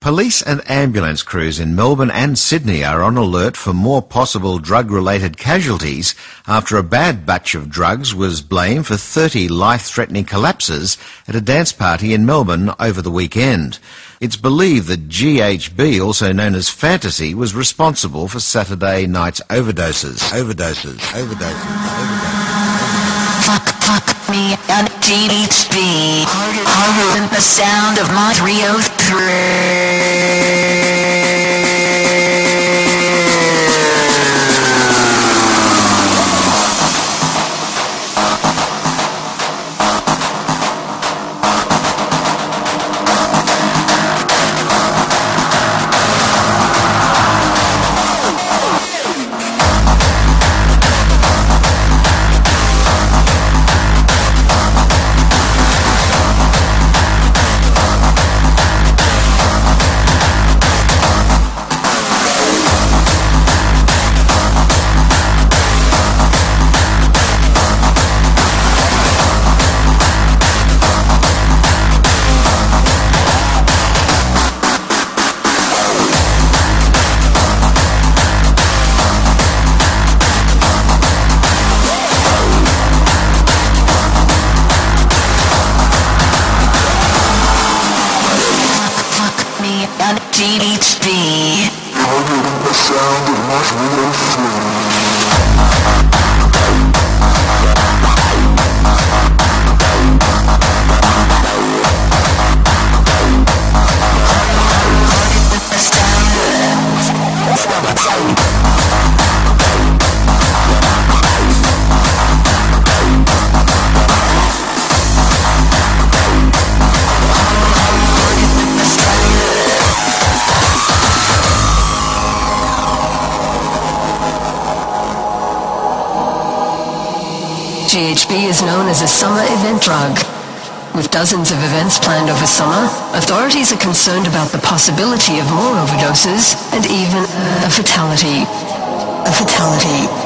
Police and ambulance crews in Melbourne and Sydney are on alert for more possible drug-related casualties after a bad batch of drugs was blamed for 30 life-threatening collapses at a dance party in Melbourne over the weekend. It's believed that GHB, also known as Fantasy, was responsible for Saturday night's overdoses. Overdoses. Overdoses. Overdoses. And GHB harder than the sound of my 303. GHB. the sound of GHB is known as a summer event drug. With dozens of events planned over summer, authorities are concerned about the possibility of more overdoses and even a fatality. A fatality.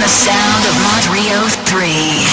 the sound of Mont Rio 3.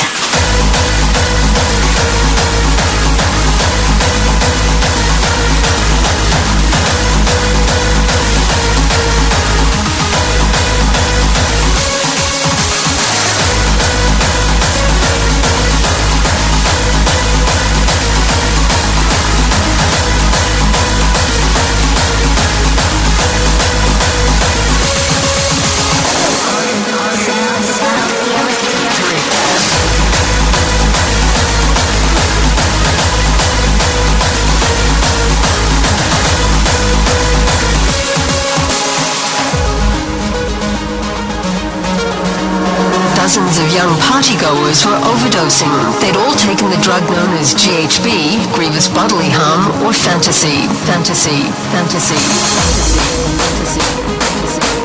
Dozens of young partygoers were overdosing. They'd all taken the drug known as GHB, grievous bodily harm, or fantasy, fantasy, fantasy, fantasy, fantasy.